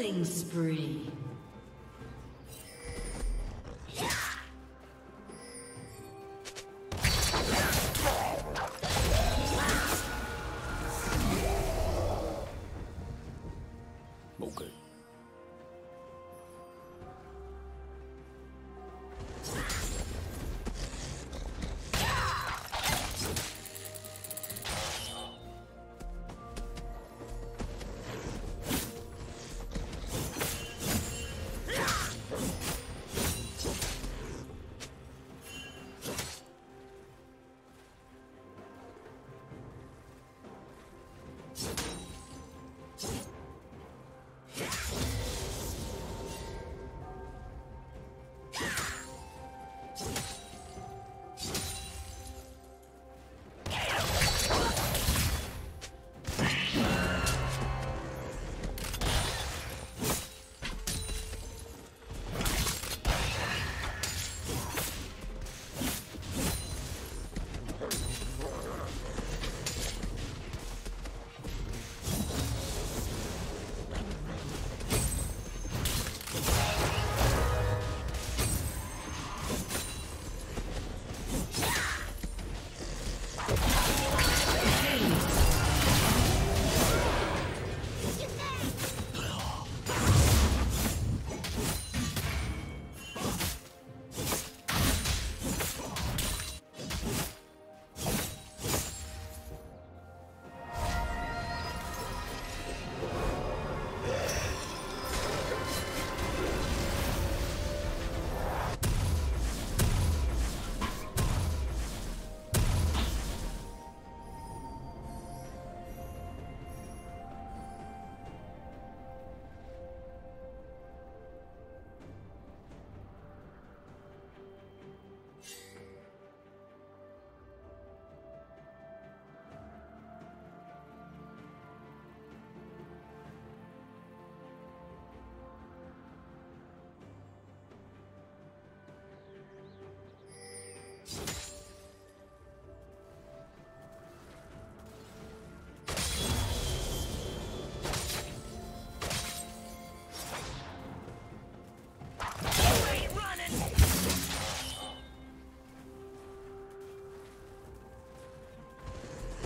Killing spree.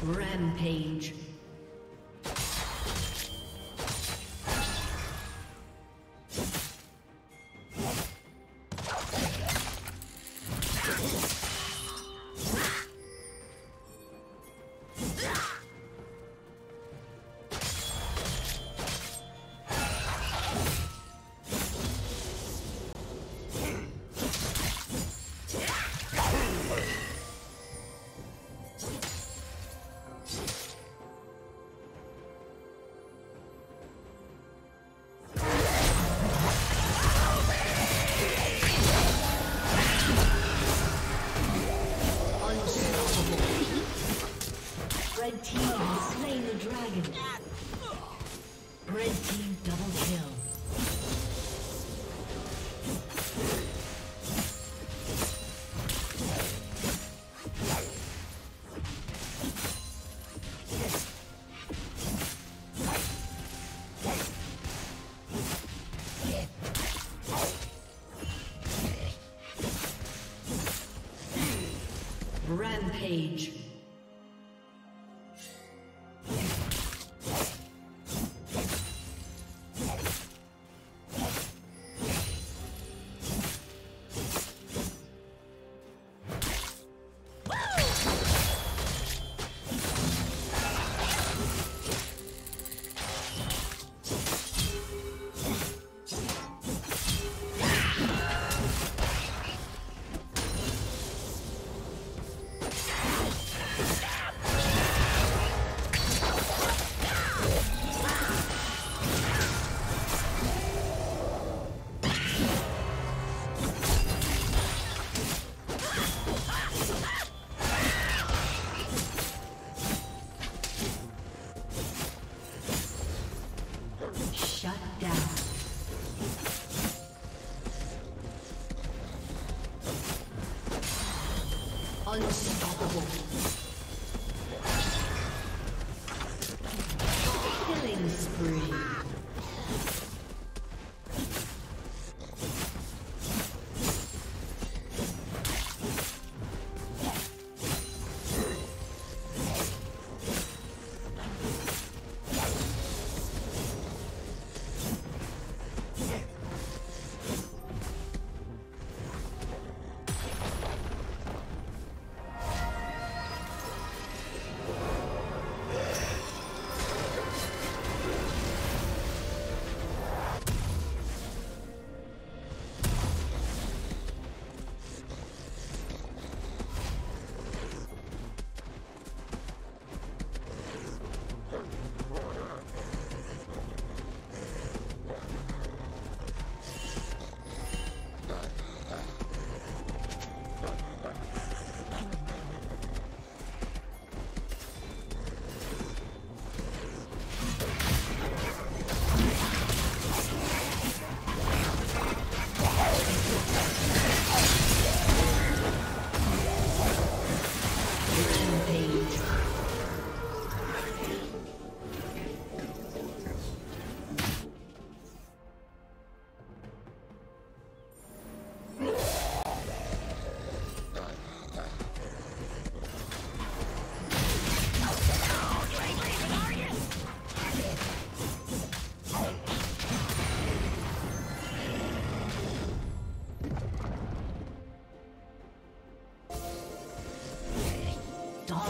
Rampage. dragon. Red team double kill. Rampage.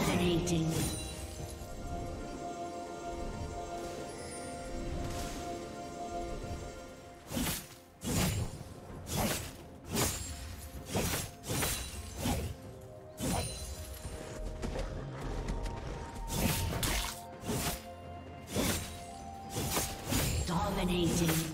Dominating. Dominating.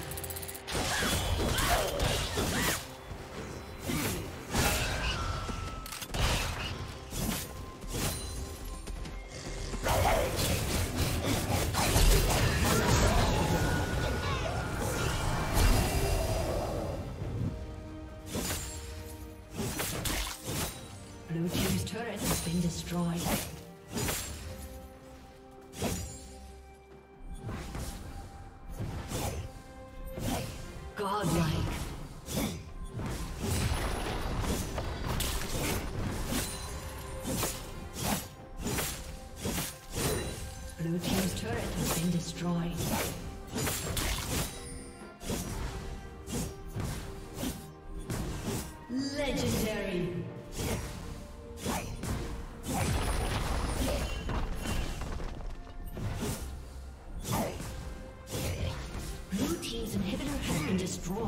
been destroyed. Legendary. Blue Team's inhibitor has been destroyed.